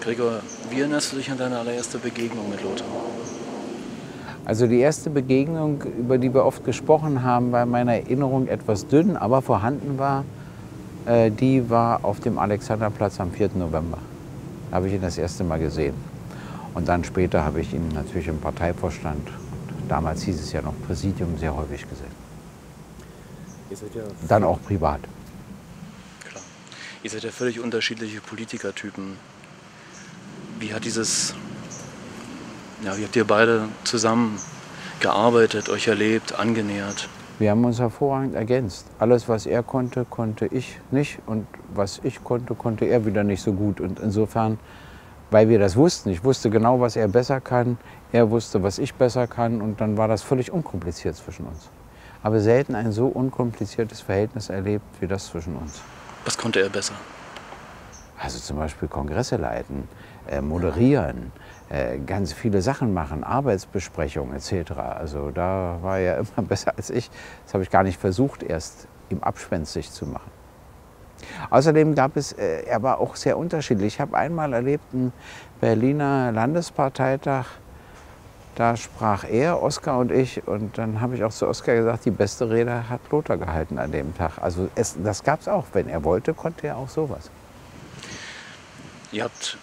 Gregor, wie erinnerst du dich an deine allererste Begegnung mit Lothar? Also die erste Begegnung, über die wir oft gesprochen haben, weil meine Erinnerung etwas dünn, aber vorhanden war, äh, die war auf dem Alexanderplatz am 4. November. Da habe ich ihn das erste Mal gesehen. Und dann später habe ich ihn natürlich im Parteivorstand, damals hieß es ja noch Präsidium, sehr häufig gesehen. Ja dann auch privat. Klar. Ihr seid ja völlig unterschiedliche Politikertypen. Wie hat dieses, ja, wie habt ihr beide zusammen gearbeitet, euch erlebt, angenähert? Wir haben uns hervorragend ergänzt. Alles, was er konnte, konnte ich nicht. Und was ich konnte, konnte er wieder nicht so gut. Und insofern weil wir das wussten. Ich wusste genau, was er besser kann, er wusste, was ich besser kann und dann war das völlig unkompliziert zwischen uns. Aber selten ein so unkompliziertes Verhältnis erlebt wie das zwischen uns. Was konnte er besser? Also zum Beispiel Kongresse leiten, moderieren, äh, ganz viele Sachen machen, Arbeitsbesprechungen etc. Also da war er immer besser als ich. Das habe ich gar nicht versucht, erst ihm abspenstig zu machen. Außerdem gab es, äh, er war auch sehr unterschiedlich. Ich habe einmal erlebt, einen Berliner Landesparteitag, da sprach er, Oskar und ich, und dann habe ich auch zu Oskar gesagt, die beste Rede hat Lothar gehalten an dem Tag. Also es, das gab es auch. Wenn er wollte, konnte er auch sowas. Ihr habt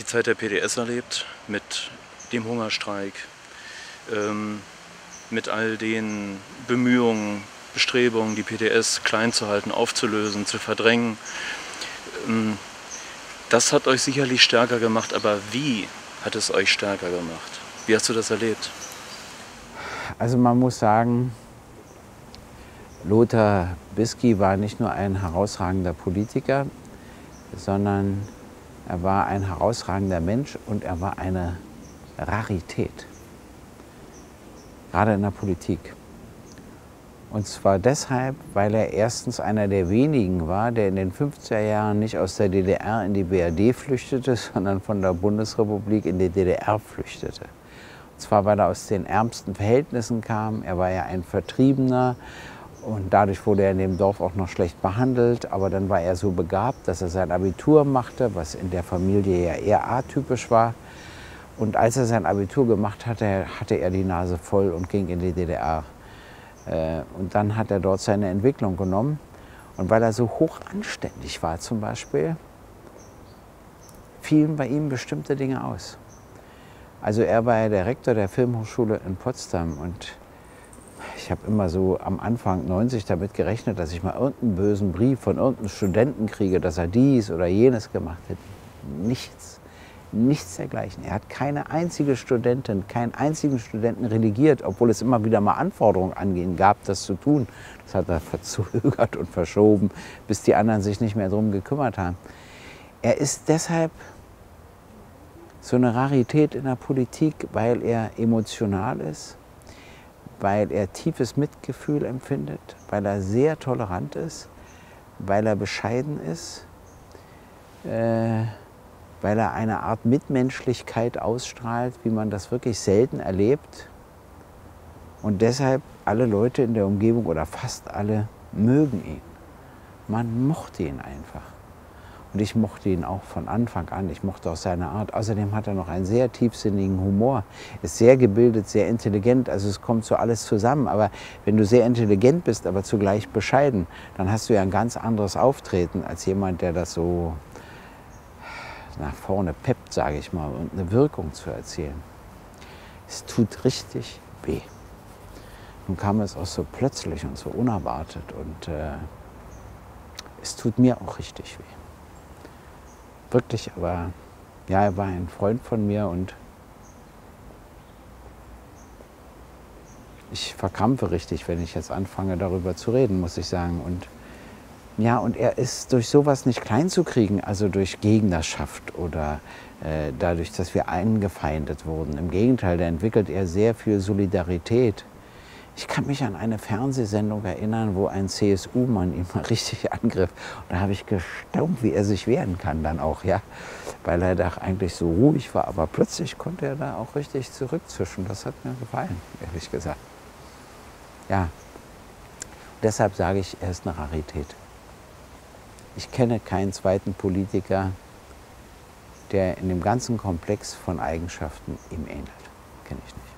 die Zeit der PDS erlebt mit dem Hungerstreik, ähm, mit all den Bemühungen Bestrebungen, die PTS klein zu halten, aufzulösen, zu verdrängen. Ähm, das hat euch sicherlich stärker gemacht, aber wie hat es euch stärker gemacht? Wie hast du das erlebt? Also man muss sagen, Lothar Bisky war nicht nur ein herausragender Politiker, sondern er war ein herausragender Mensch und er war eine Rarität, gerade in der Politik. Und zwar deshalb, weil er erstens einer der wenigen war, der in den 50er Jahren nicht aus der DDR in die BRD flüchtete, sondern von der Bundesrepublik in die DDR flüchtete. Und zwar, weil er aus den ärmsten Verhältnissen kam. Er war ja ein Vertriebener und dadurch wurde er in dem Dorf auch noch schlecht behandelt. Aber dann war er so begabt, dass er sein Abitur machte, was in der Familie ja eher atypisch war. Und als er sein Abitur gemacht hatte, hatte er die Nase voll und ging in die DDR. Äh, und dann hat er dort seine Entwicklung genommen. Und weil er so hoch anständig war zum Beispiel, fielen bei ihm bestimmte Dinge aus. Also er war ja der Rektor der Filmhochschule in Potsdam und ich habe immer so am Anfang 90 damit gerechnet, dass ich mal irgendeinen bösen Brief von irgendeinem Studenten kriege, dass er dies oder jenes gemacht hätte. Nichts. Nichts dergleichen. Er hat keine einzige Studentin, keinen einzigen Studenten relegiert, obwohl es immer wieder mal Anforderungen an ihn gab, das zu tun. Das hat er verzögert und verschoben, bis die anderen sich nicht mehr darum gekümmert haben. Er ist deshalb so eine Rarität in der Politik, weil er emotional ist, weil er tiefes Mitgefühl empfindet, weil er sehr tolerant ist, weil er bescheiden ist. Äh, weil er eine Art Mitmenschlichkeit ausstrahlt, wie man das wirklich selten erlebt. Und deshalb alle Leute in der Umgebung oder fast alle mögen ihn. Man mochte ihn einfach. Und ich mochte ihn auch von Anfang an. Ich mochte auch seine Art. Außerdem hat er noch einen sehr tiefsinnigen Humor. Ist sehr gebildet, sehr intelligent. Also es kommt so alles zusammen. Aber wenn du sehr intelligent bist, aber zugleich bescheiden, dann hast du ja ein ganz anderes Auftreten als jemand, der das so nach vorne peppt, sage ich mal, und eine Wirkung zu erzielen. Es tut richtig weh. Nun kam es auch so plötzlich und so unerwartet und äh, es tut mir auch richtig weh. Wirklich, aber ja, er war ein Freund von mir und ich verkrampfe richtig, wenn ich jetzt anfange, darüber zu reden, muss ich sagen. Und ja, und er ist durch sowas nicht klein zu kriegen, also durch Gegnerschaft oder äh, dadurch, dass wir eingefeindet wurden. Im Gegenteil, da entwickelt er sehr viel Solidarität. Ich kann mich an eine Fernsehsendung erinnern, wo ein CSU-Mann ihn mal richtig angriff. Und da habe ich gestaunt, wie er sich wehren kann dann auch, ja. Weil er da eigentlich so ruhig war. Aber plötzlich konnte er da auch richtig zurückzischen. Das hat mir gefallen, ehrlich gesagt. Ja. Deshalb sage ich, er ist eine Rarität. Ich kenne keinen zweiten Politiker, der in dem ganzen Komplex von Eigenschaften ihm ähnelt. Kenne ich nicht.